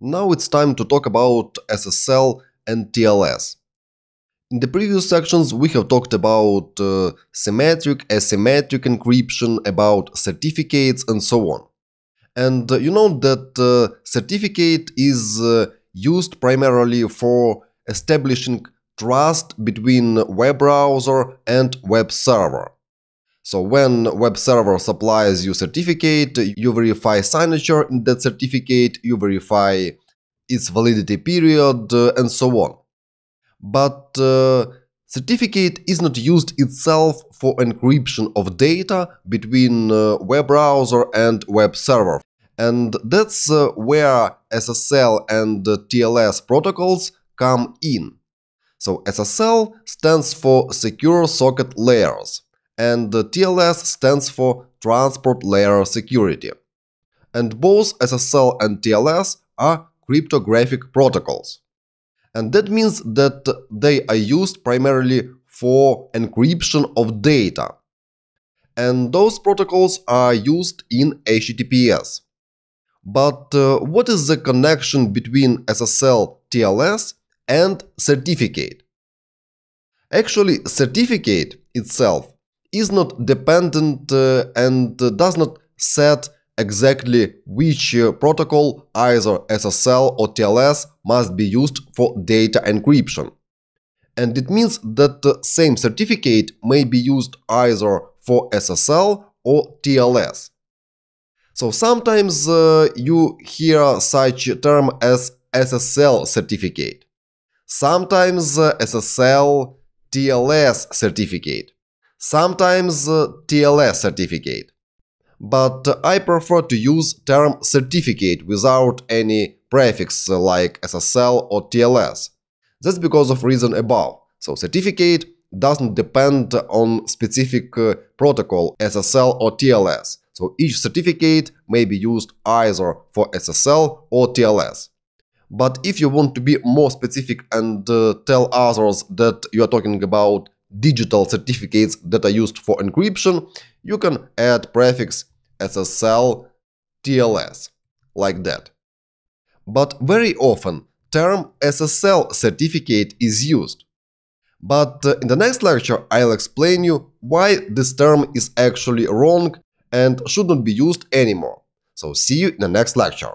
Now it's time to talk about SSL and TLS. In the previous sections, we have talked about uh, symmetric, asymmetric encryption, about certificates, and so on. And uh, you know that uh, certificate is uh, used primarily for establishing trust between web browser and web server. So when web server supplies you certificate, you verify signature in that certificate, you verify its validity period, uh, and so on. But uh, certificate is not used itself for encryption of data between uh, web browser and web server. And that's uh, where SSL and TLS protocols come in. So SSL stands for Secure Socket Layers and the TLS stands for Transport Layer Security. And both SSL and TLS are cryptographic protocols. And that means that they are used primarily for encryption of data. And those protocols are used in HTTPS. But uh, what is the connection between SSL TLS and certificate? Actually, certificate itself is not dependent uh, and does not set exactly which uh, protocol, either SSL or TLS, must be used for data encryption. And it means that the same certificate may be used either for SSL or TLS. So sometimes uh, you hear such term as SSL certificate. Sometimes uh, SSL TLS certificate sometimes TLS certificate. But I prefer to use term certificate without any prefix like SSL or TLS. That's because of reason above. So certificate doesn't depend on specific uh, protocol SSL or TLS. So each certificate may be used either for SSL or TLS. But if you want to be more specific and uh, tell others that you are talking about digital certificates that are used for encryption, you can add prefix SSL TLS, like that. But very often, term SSL certificate is used. But uh, in the next lecture, I'll explain you why this term is actually wrong and should not be used anymore. So see you in the next lecture.